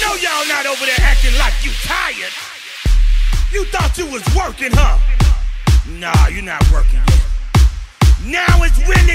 know y'all not over there acting like you tired. You thought you was working, huh? Nah, you're not working yet. Now it's really.